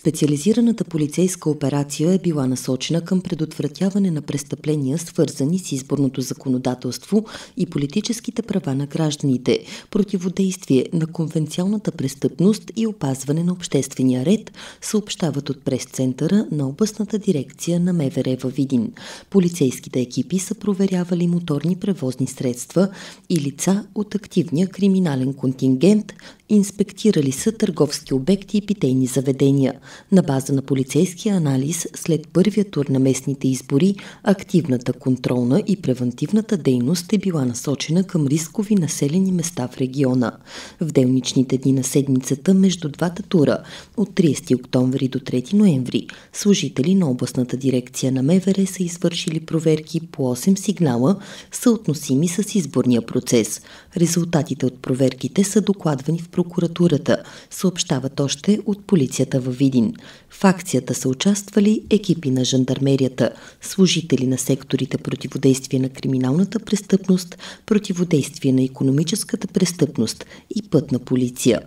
Специализираната полицейска операция е била насочена към предотвратяване на престъпления, свързани с изборното законодателство и политическите права на гражданите, противодействие на конвенционалната престъпност и опазване на обществения ред, съобщават от прес-центъра на областната дирекция на МВР във Видин. Полицейските екипи са проверявали моторни превозни средства и лица от активния криминален контингент, инспектирали са търговски обекти и питейни заведения. На база на полицейския анализ, след първия тур на местните избори, активната контролна и превентивната дейност е била насочена към рискови населени места в региона. В делничните дни на седмицата между двата тура, от 30 октомври до 3 ноември, служители на областната дирекция на МВР са извършили проверки по 8 сигнала, съотносими с изборния процес. Резултатите от проверките са докладвани в прокуратурата, съобщават още от полицията във Видин. В акцията са участвали екипи на жандармерията, служители на секторите противодействие на криминалната престъпност, противодействие на економическата престъпност и пътна полиция.